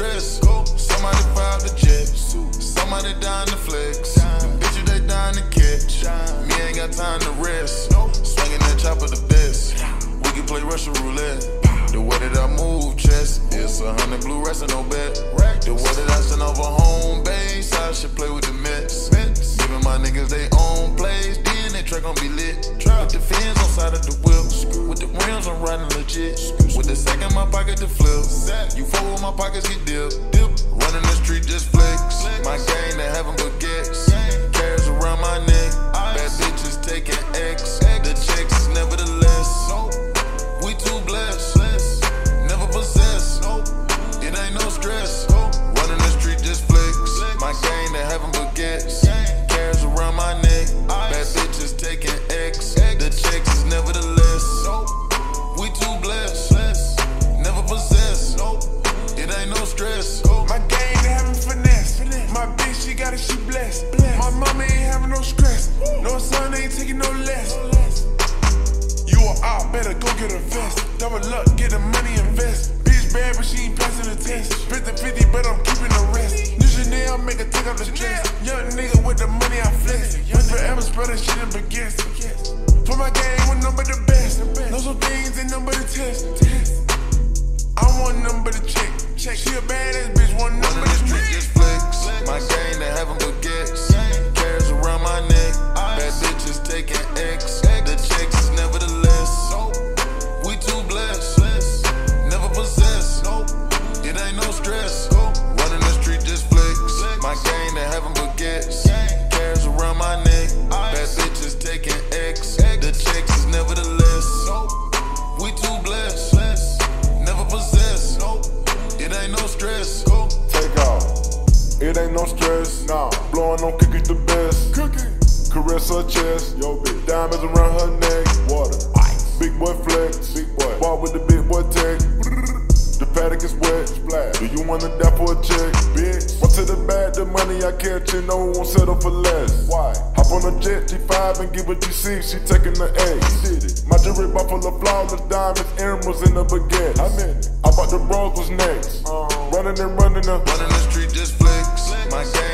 dress. Go. Somebody five the jets, Somebody down the flex. Dime. Bitches they down to catch. Dime. Me ain't got time to rest. Nope. Swinging that chop of the best. We can play Russian roulette. The way that I move, chess, it's a hundred blue rest and no bet. The way that I send over home base, I should play with the Mets. Giving my niggas they own track gon' be lit. With the fins on side of the whip, with the rims I'm riding legit. With the sack in my pocket to flip, you fuck with my pockets get dip. Running the street just flex. My game they haven't baguettes. Cares around my neck, bad bitches taking X. The checks nevertheless. We too blessed, never possessed. It ain't no stress. Running the street just flex. My gang having baguettes. Cares better go get a vest. Double up, get the money, invest. Bitch bad, but she ain't passing the test. 50 50, but I'm keeping the rest. New Chanel, make her take off the stress. Young nigga with the money, I flex. Young forever spreading shit in baguettes. For my gang, with number the best. Know some things ain't number the test. I want number the check. Check. She a badass bitch, one number the the street. just flex. My gang they having baguettes. Cares It ain't no stress. Nah. Blowing on cookies the best. Cooking. Caress her chest. Yo, bitch. diamonds around her neck. Water. Big boy flex. Big boy. Walk with the big boy tech. The paddock is wet. Splash. Do you wanna die for a check? Bitch. What's to the bag? The money I catch, you know won't settle for less. Why? Hop on a jet G5 and give her G6. She taking the A. did it. My jewelry bought full of flawless diamonds, emeralds in the baguette. I'm in it. I bought the Rolls was next. Uh-huh. Running and running the. Running the street just my game.